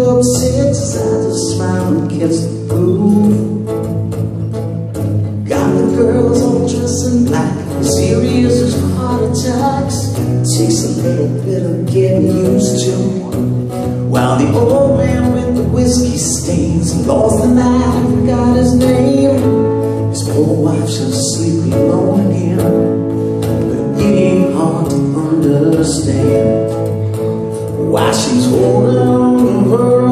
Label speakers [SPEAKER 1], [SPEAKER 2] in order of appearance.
[SPEAKER 1] upset as I just smile and the. Got the girls all dressed in black, serious as heart attacks. Takes a little bit of getting used to. While the old man with the whiskey stains lost the night, forgot his name. His poor wife should sleep alone again, but it ain't hard to understand why she's holding on to